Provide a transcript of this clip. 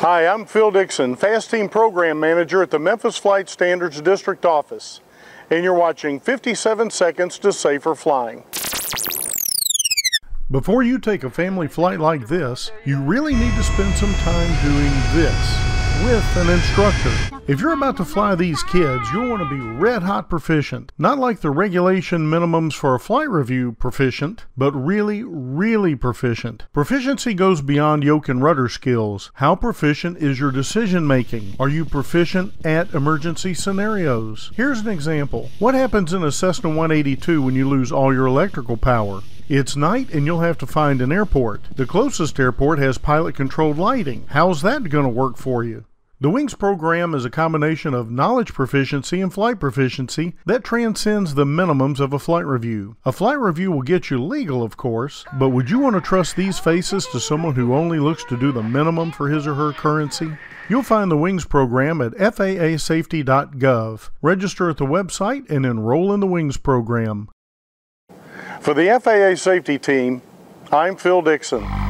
Hi, I'm Phil Dixon, FAASTeam Program Manager at the Memphis Flight Standards District Office, and you're watching 57 Seconds to Safer Flying. Before you take a family flight like this, you really need to spend some time doing this with an instructor. If you're about to fly these kids, you'll want to be red hot proficient. Not like the regulation minimums for a flight review proficient, but really, really proficient. Proficiency goes beyond yoke and rudder skills. How proficient is your decision making? Are you proficient at emergency scenarios? Here's an example. What happens in a Cessna 182 when you lose all your electrical power? It's night and you'll have to find an airport. The closest airport has pilot controlled lighting. How's that going to work for you? The WINGS program is a combination of knowledge proficiency and flight proficiency that transcends the minimums of a flight review. A flight review will get you legal, of course, but would you want to trust these faces to someone who only looks to do the minimum for his or her currency? You'll find the WINGS program at FAAsafety.gov. Register at the website and enroll in the WINGS program. For the FAA safety team, I'm Phil Dixon.